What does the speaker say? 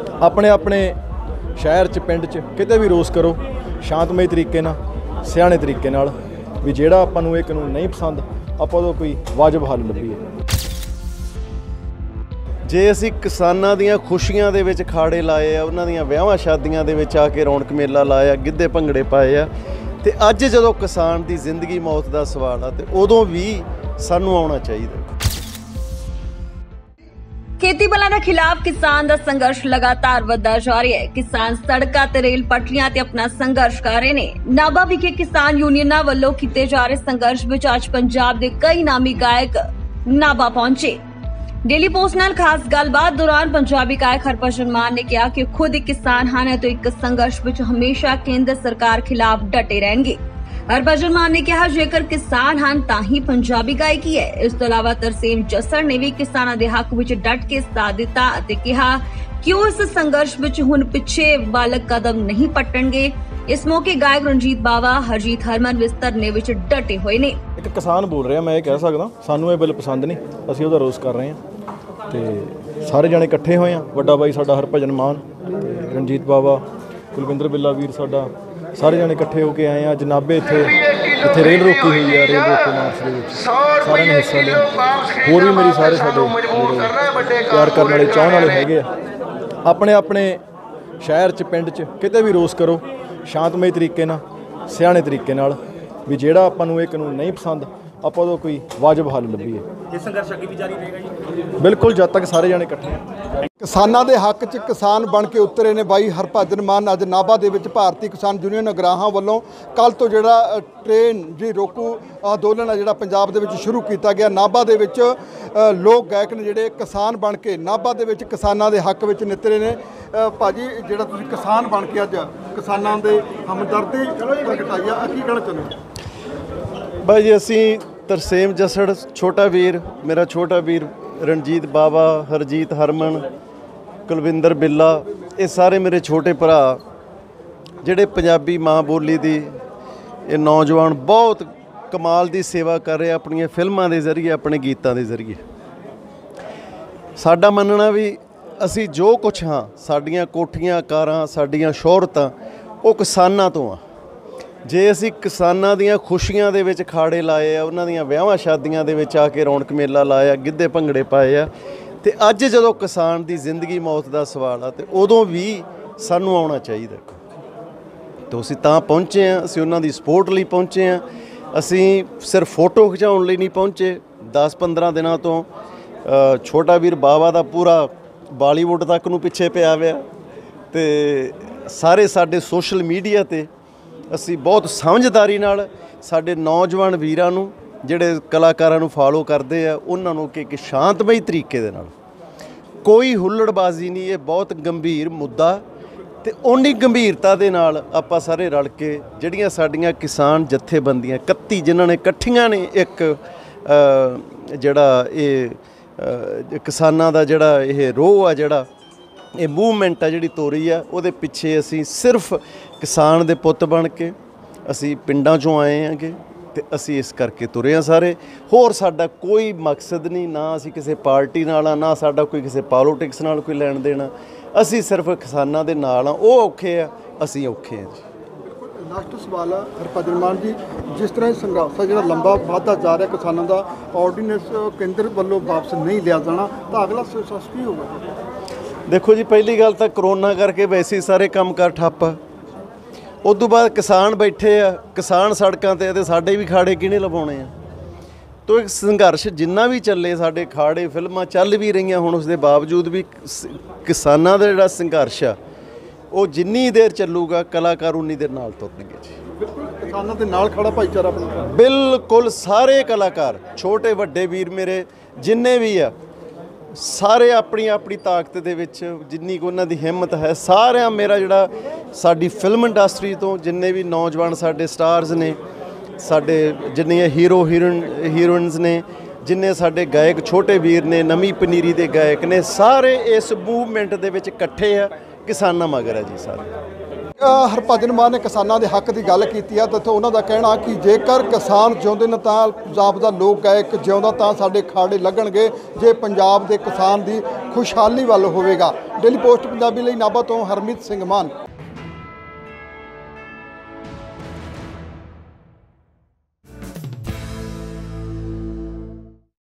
ਆਪਣੇ ਆਪਣੇ ਸ਼ਹਿਰ 'ਚ, ਪਿੰਡ 'ਚ ਕਿਤੇ ਵੀ ਰੋਸ ਕਰੋ, ਸ਼ਾਂਤਮਈ ਤਰੀਕੇ ਨਾਲ, ਸਿਆਣੇ ਤਰੀਕੇ ਨਾਲ ਵੀ ਜਿਹੜਾ ਆਪਾਂ ਨੂੰ ਇਹ ਕਾਨੂੰਨ ਨਹੀਂ ਪਸੰਦ, ਆਪਾਂ ਉਹਦਾ ਕੋਈ ਵਾਜਬ ਹੱਲ ਲੱਭੀਏ। ਜੇ ਅਸੀਂ ਕਿਸਾਨਾਂ ਦੀਆਂ ਖੁਸ਼ੀਆਂ ਦੇ ਵਿੱਚ ਖਾੜੇ ਲਾਏ ਆ, ਉਹਨਾਂ ਦੀਆਂ ਵਿਆਹਾਂ ਸ਼ਾਦੀਆਂ ਦੇ ਵਿੱਚ ਆ ਕੇ ਰੌਣਕ ਮੇਲਾ ਲਾਇਆ, ਗਿੱਧੇ ਭੰਗੜੇ ਪਾਏ ਆ, ਤੇ ਅੱਜ ਜਦੋਂ ਕਿਸਾਨ ਦੀ ਜ਼ਿੰਦਗੀ ਮੌਤ ਦਾ ਸਵਾਲ ਆ, ਤੇ ਉਦੋਂ ਵੀ ਸਾਨੂੰ ਆਉਣਾ ਚਾਹੀਦਾ। ਖੇਤੀ ਬਲਾਂ ਦੇ ਖਿਲਾਫ ਕਿਸਾਨ ਦਾ ਸੰਘਰਸ਼ ਲਗਾਤਾਰ ਵਧਦਾ ਜਾ ਰਿਹਾ ਹੈ। ਕਿਸਾਨ ਸੜਕਾਂ ਤੇ ਰੇਲ ਪਟਰੀਆਂ ਤੇ ਆਪਣਾ ਸੰਘਰਸ਼ ਕਰ ਰਹੇ ਨੇ। ਨਾਭਾ ਵਿਖੇ ਕਿਸਾਨ ਯੂਨੀਅਨਾਂ ਵੱਲੋਂ ਕੀਤੇ ਜਾ ਰਹੇ ਸੰਘਰਸ਼ ਵਿੱਚ ਅੱਜ ਪੰਜਾਬ ਦੇ ਕਈ ਨਾਮੀ ਗਾਇਕ ਨਾਭਾ ਪਹੁੰਚੇ। ਡੇਲੀ ਪੋਸਟ ਨਾਲ ਖਾਸ ਗੱਲਬਾਤ ਦੌਰਾਨ ਪੰਜਾਬੀ ਗਾਇਕ ਹਰਭਜਨ ਮਾਨ ਨੇ ਕਿਹਾ ਕਿ ਖੁਦ ਇੱਕ ਕਿਸਾਨ ਹਨ ਅਤੇ ਇੱਕ ਸੰਘਰਸ਼ ਵਿੱਚ ਹਮੇਸ਼ਾ ਕੇਂਦਰ ਸਰਕਾਰ ਖਿਲਾਫ ਡਟੇ ਰਹਿਣਗੇ। ਹਰਭਜਨ ਮਾਨ ਨੇ ਕਿਹਾ, ਜੇਕਰ ਕਿਸਾਨ ਹਨ ਤਾਂ ਹੀ ਪੰਜਾਬੀ ਗਾਇਕੀ ਹੈ। ਇਸ ਤੋਂ ਇਲਾਵਾ ਤਰਸੇਮ ਜੱਸੜ ਨੇ ਵੀ ਕਿਸਾਨਾਂ ਦੇ ਹੱਕ ਵਿੱਚ ਡਟ ਕੇ ਸਾਥ ਦਿੱਤਾ ਅਤੇ ਕਿਹਾ ਕਿ ਇਸ ਸੰਘਰਸ਼ ਵਿੱਚ ਹੁਣ ਪਿੱਛੇ ਵੱਲ ਕਦਮ ਨਹੀਂ ਪੱਟਣਗੇ? ਇਸ ਮੌਕੇ ਗਾਇਕ ਰਣਜੀਤ ਬਾਵਾ, ਹਰਜੀਤ ਹਰਮਨ ਵਿਸਤਰ ਨੇ ਵਿੱਚ ਡਟੇ ਹੋਏ ਨੇ। ਇੱਕ ਕਿਸਾਨ ਬੋਲ ਰਿਹਾ, ਮੈਂ ਇਹ ਕਹਿ ਸਕਦਾ, ਸਾਨੂੰ ਇਹ ਬਿੱਲ ਪਸੰਦ ਨਹੀਂ, ਅਸੀਂ ਉਹਦਾ ਰੋਸ ਕਰ ਰਹੇ ਹਾਂ। ਤੇ ਸਾਰੇ ਜਣੇ ਇਕੱਠੇ ਹੋਏ ਆ ਵੱਡਾ ਬਾਈ ਸਾਡਾ ਹਰਭਜਨ ਮਾਨ ਰਣਜੀਤ ਬਾਵਾ, ਕੁਲਵਿੰਦਰ ਬਿੱਲਾ ਵੀਰ ਸਾਡਾ ਸਾਰੇ ਜਣੇ ਇਕੱਠੇ ਹੋ ਕੇ ਆਏ ਆ। ਜਨਾਬੇ ਇੱਥੇ ਇੱਥੇ ਰੇਲ ਰੋਕੀ ਹੋਈ ਆ, ਰੇਲ ਰੋਕੋ ਮਾਰਚ ਦੇ ਵਿੱਚ। ਸਾਰਿਆਂ ਨੇ ਹਿੱਸਾ ਲਿਆ। ਹੋਰ ਵੀ ਮੇਰੀ ਸਾਰੇ ਸਾਡੇ ਪਿਆਰ ਕਰਨ ਵਾਲੇ, ਚਾਹਣ ਵਾਲੇ ਹੈਗੇ ਆ। ਆਪਣੇ ਆਪਣੇ ਸ਼ਹਿਰ 'ਚ, ਪਿੰਡ 'ਚ, ਕਿਤੇ ਵੀ ਰੋਸ ਕਰੋ। ਸ਼ਾਂਤਮਈ ਤਰੀਕੇ ਨਾਲ, ਸਿਆਣੇ ਤਰੀਕੇ ਨਾਲ ਵੀ ਜਿਹੜਾ ਆਪਾਂ ਨੂੰ ਇਹ ਕਾਨੂੰਨ ਨਹੀਂ ਪਸੰਦ ਆਪਾਂ ਉਹਦਾ ਕੋਈ ਵਾਜਬ ਹੱਲ ਲੱਭੀਏ। ਇਹ ਸੰਘਰਸ਼ ਅੱਗੇ ਵੀ ਜਾਰੀ ਰਹੇਗਾ ਜੀ? ਬਿਲਕੁਲ ਜਦ ਤੱਕ ਸਾਰੇ ਜਣੇ ਇਕੱਠੇ ਆ। ਕਿਸਾਨਾਂ ਦੇ ਹੱਕ 'ਚ ਕਿਸਾਨ ਬਣ ਕੇ ਉਤਰੇ ਨੇ ਬਾਈ ਹਰਭਜਨ ਮਾਨ। ਅੱਜ ਨਾਭਾ ਦੇ ਵਿੱਚ ਭਾਰਤੀ ਕਿਸਾਨ ਯੂਨੀਅਨ ਅਗਰਾਹਾਂ ਵੱਲੋਂ ਕੱਲ ਤੋਂ ਜਿਹੜਾ ਟ੍ਰੇਨ ਜੀ ਰੋਕੂ ਅੰਦੋਲਨ ਆ ਜਿਹੜਾ ਪੰਜਾਬ ਦੇ ਵਿੱਚ ਸ਼ੁਰੂ ਕੀਤਾ ਗਿਆ। ਨਾਭਾ ਦੇ ਵਿੱਚ ਲੋਕ ਗਾਇਕ ਨੇ ਜਿਹੜੇ ਕਿਸਾਨ ਬਣ ਕੇ ਨਾਭਾ ਦੇ ਵਿੱਚ ਕਿਸਾਨਾਂ ਦੇ ਹੱਕ ਵਿੱਚ ਨਿਤਰੇ ਨੇ। ਭਾਜੀ ਜਿਹੜਾ ਤੁਸੀਂ ਕਿਸਾਨ ਬਣ ਕੇ ਅੱਜ ਕਿਸਾਨਾਂ ਦੇ ਹਮਦਰਦੀ ਪ੍ਰਗਟਾਈ ਆ ਕੀ ਕਹਿਣਾ ਚਾਹੁੰਦੇ ਬਾਈ ਜੀ ਅਸੀਂ ਤਰਸੇਮ ਜਸੜ, ਛੋਟਾ ਵੀਰ, ਮੇਰਾ ਛੋਟਾ ਵੀਰ ਰਣਜੀਤ ਬਾਵਾ, ਹਰਜੀਤ ਹਰਮਨ, ਕੁਲਵਿੰਦਰ ਬਿੱਲਾ, ਇਹ ਸਾਰੇ ਮੇਰੇ ਛੋਟੇ ਭਰਾ, ਜਿਹੜੇ ਪੰਜਾਬੀ ਮਾਂ ਬੋਲੀ ਦੀ ਇਹ ਨੌਜਵਾਨ ਬਹੁਤ ਕਮਾਲ ਦੀ ਸੇਵਾ ਕਰ ਰਹੇ ਆਪਣੀਆਂ ਫਿਲਮਾਂ ਦੇ ਜ਼ਰੀਏ, ਆਪਣੇ ਗੀਤਾਂ ਦੇ ਜ਼ਰੀਏ। ਸਾਡਾ ਮੰਨਣਾ ਵੀ ਅਸੀਂ ਜੋ ਕੁਝ ਹਾਂ, ਸਾਡੀਆਂ ਕੋਠੀਆਂ, ਕਾਰਾਂ, ਸਾਡੀਆਂ ਸ਼ੋਹਰਤਾਂ, ਉਹ ਕਿਸਾਨਾਂ ਤੋਂ ਆ। ਜੇ ਅਸੀਂ ਕਿਸਾਨਾਂ ਦੀਆਂ ਖੁਸ਼ੀਆਂ ਦੇ ਵਿੱਚ ਖਾੜੇ ਲਾਏ ਆ, ਉਹਨਾਂ ਦੀਆਂ ਵਿਆਹਾਂ ਸ਼ਾਦੀਆਂ ਦੇ ਵਿੱਚ ਆ ਕੇ ਰੌਣਕ ਮੇਲਾ ਲਾਇਆ, ਗਿੱਧੇ ਭੰਗੜੇ ਪਾਏ ਆ, ਤੇ ਅੱਜ ਜਦੋਂ ਕਿਸਾਨ ਦੀ ਜ਼ਿੰਦਗੀ ਮੌਤ ਦਾ ਸਵਾਲ ਆ, ਤੇ ਉਦੋਂ ਵੀ ਸਾਨੂੰ ਆਉਣਾ ਚਾਹੀਦਾ। ਤੇ ਅਸੀਂ ਤਾਂ ਪਹੁੰਚੇ ਆ, ਅਸੀਂ ਉਹਨਾਂ ਦੀ ਸਪੋਰਟ ਲਈ ਪਹੁੰਚੇ ਆ, ਅਸੀਂ ਸਿਰਫ ਫੋਟੋ ਖਿਚਾਉਣ ਲਈ ਨਹੀਂ ਪਹੁੰਚੇ। 10-15 ਦਿਨਾਂ ਤੋਂ ਛੋਟਾ ਵੀਰ ਬਾਵਾ ਦਾ ਪੂਰਾ ਬਾਲੀਵੁੱਡ ਤੱਕ ਨੂੰ ਪਿੱਛੇ ਪਿਆ ਹੋਇਆ, ਤੇ ਸਾਰੇ ਸਾਡੇ ਸੋਸ਼ਲ ਮੀਡੀਆ ਤੇ ਅਸੀਂ ਬਹੁਤ ਸਮਝਦਾਰੀ ਨਾਲ ਸਾਡੇ ਨੌਜਵਾਨ ਵੀਰਾਂ ਨੂੰ, ਜਿਹੜੇ ਕਲਾਕਾਰਾਂ ਨੂੰ ਫਾਲੋ ਕਰਦੇ ਆ, ਉਹਨਾਂ ਨੂੰ ਕਿ ਇੱਕ ਸ਼ਾਂਤਮਈ ਤਰੀਕੇ ਦੇ ਨਾਲ। ਕੋਈ ਹੁੱਲੜਬਾਜ਼ੀ ਨਹੀਂ, ਇਹ ਬਹੁਤ ਗੰਭੀਰ ਮੁੱਦਾ। ਤੇ ਓਨੀ ਗੰਭੀਰਤਾ ਦੇ ਨਾਲ ਆਪਾਂ ਸਾਰੇ ਰਲ ਕੇ ਜਿਹੜੀਆਂ ਸਾਡੀਆਂ ਕਿਸਾਨ ਜਥੇਬੰਦੀਆਂ 31 ਜਿਨ੍ਹਾਂ ਨੇ, ਇਕੱਠੀਆਂ ਨੇ ਇੱਕ ਜਿਹੜਾ ਇਹ ਕਿਸਾਨਾਂ ਦਾ ਜਿਹੜਾ ਇਹ ਰੋਹ ਆ ਜਿਹੜਾ ਇਹ ਮੂਵਮੈਂਟ ਆ ਜਿਹੜੀ ਤੋਰੀ ਆ, ਉਹਦੇ ਪਿੱਛੇ ਅਸੀਂ ਸਿਰਫ ਕਿਸਾਨ ਦੇ ਪੁੱਤ ਬਣ ਕੇ ਅਸੀਂ ਪਿੰਡਾਂ ਚੋਂ ਆਏ ਆਂਗੇ ਤੇ ਅਸੀਂ ਇਸ ਕਰਕੇ ਤੁਰੇ ਆ ਸਾਰੇ। ਹੋਰ ਸਾਡਾ ਕੋਈ ਮਕਸਦ ਨਹੀਂ, ਨਾ ਅਸੀਂ ਕਿਸੇ ਪਾਰਟੀ ਨਾਲ ਆ, ਨਾ ਸਾਡਾ ਕੋਈ ਕਿਸੇ ਪੋਲਿਟਿਕਸ ਨਾਲ ਕੋਈ ਲੈਣ ਦੇਣਾ ਅਸੀਂ ਸਿਰਫ ਕਿਸਾਨਾਂ ਦੇ ਨਾਲ ਆ, ਉਹ ਔਖੇ ਆ, ਅਸੀਂ ਔਖੇ ਆ ਜੀ। ਲਾਸਟ ਸਵਾਲ ਆ, ਹਰਭਜਨ ਮਾਨ ਜੀ, ਜਿਸ ਤਰ੍ਹਾਂ ਇਹ ਸੰਘਰਸ਼ ਜਿਹੜਾ ਲੰਬਾ ਵਾਧਾ ਜਾ ਰਿਹਾ ਕਿਸਾਨਾਂ ਦਾ ਆਰਡੀਨੈਂਸ ਕੇਂਦਰ ਵੱਲੋਂ ਵਾਪਸ ਨਹੀਂ ਲਿਆ ਜਾਣਾ, ਤਾਂ ਅਗਲਾ ਸਸਪੈਂਸ ਕੀ ਹੋਊਗਾ? ਦੇਖੋ ਜੀ ਪਹਿਲੀ ਗੱਲ ਤਾਂ ਕਰੋਨਾ ਕਰਕੇ ਵੈਸੇ ਹੀ ਸਾਰੇ ਕੰਮਕਾਰ ਠੱਪ ਆ। ਉਸ ਤੋਂ ਬਾਅਦ ਕਿਸਾਨ ਬੈਠੇ ਆ ਕਿਸਾਨ ਸੜਕਾਂ ਤੇ ਤੇ ਸਾਡੇ ਵੀ ਖਾੜੇ ਕਿਹਨੇ ਲਵਾਉਣੇ ਆ? ਤੋ ਇੱਕ ਸੰਘਰਸ਼ ਜਿੰਨਾ ਵੀ ਚੱਲੇ ਸਾਡੇ ਖਾੜੇ ਫਿਲਮਾਂ ਚੱਲ ਵੀ ਰਹੀਆਂ ਹੁਣ ਉਸ ਦੇ ਬਾਵਜੂਦ ਵੀ ਕਿਸਾਨਾਂ ਦਾ ਜਿਹੜਾ ਸੰਘਰਸ਼ ਆ ਉਹ ਜਿੰਨੀ ਦੇਰ ਚੱਲੂਗਾ ਕਲਾਕਾਰ ਉਨੀ ਦੇਰ ਨਾਲ ਤੁਰਨਗੇ ਜੀ। ਬਿਲਕੁਲ ਕਿਸਾਨਾਂ ਦੇ ਨਾਲ ਖੜਾ ਭਾਈਚਾਰਾ ਬਿਲਕੁਲ ਸਾਰੇ ਕਲਾਕਾਰ ਛੋਟੇ ਵੱਡੇ ਵੀਰ ਮੇਰੇ ਜਿੰਨੇ ਵੀ ਆ ਸਾਰੇ ਆਪਣੀ ਆਪਣੀ ਤਾਕਤ ਦੇ ਵਿੱਚ ਜਿੰਨੀ ਕੁ ਉਹਨਾਂ ਦੀ ਹਿੰਮਤ ਹੈ, ਸਾਰਿਆਂ ਮੇਰਾ ਜਿਹੜਾ ਸਾਡੀ ਫਿਲਮ ਇੰਡਸਟਰੀ ਤੋਂ ਜਿੰਨੇ ਵੀ ਨੌਜਵਾਨ ਸਾਡੇ ਸਟਾਰਸ ਨੇ, ਸਾਡੇ ਜਿੰਨੀਆਂ ਹੀਰੋ ਹੀਰੋਇਨ ਹੀਰੋਇਨਸ ਨੇ, ਜਿੰਨੇ ਸਾਡੇ ਗਾਇਕ ਛੋਟੇ ਵੀਰ ਨੇ, ਨਵੀਂ ਪਨੀਰੀ ਦੇ ਗਾਇਕ ਨੇ, ਸਾਰੇ ਇਸ ਮੂਵਮੈਂਟ ਦੇ ਵਿੱਚ ਇਕੱਠੇ ਆ ਕਿਸਾਨਾਂ ਮਗਰ ਆ ਜੀ ਸਾਰੇ। ਹਰਭਜਨ ਮਾਨ ਨੇ ਕਿਸਾਨਾਂ ਦੇ ਹੱਕ ਦੀ ਗੱਲ ਕੀਤੀ ਆ, ਤੇ ਉਹਨਾਂ ਦਾ ਕਹਿਣਾ ਕਿ ਜੇਕਰ ਕਿਸਾਨ ਜਿਉਂਦੇ ਨੇ ਤਾਂ ਪੰਜਾਬ ਦਾ ਲੋਕ ਗਾਇਕ ਜਿਉਂਦਾ ਤਾਂ ਸਾਡੇ ਖਾੜੇ ਲੱਗਣਗੇ, ਜੇ ਪੰਜਾਬ ਦੇ ਕਿਸਾਨ ਦੀ ਖੁਸ਼ਹਾਲੀ ਵੱਲ ਹੋਵੇਗਾ। ਡੇਲੀ ਪੋਸਟ ਪੰਜਾਬੀ ਲਈ ਨਾਭਾ ਤੋਂ ਹਰਮੀਤ ਸਿੰਘ ਮਾਨ।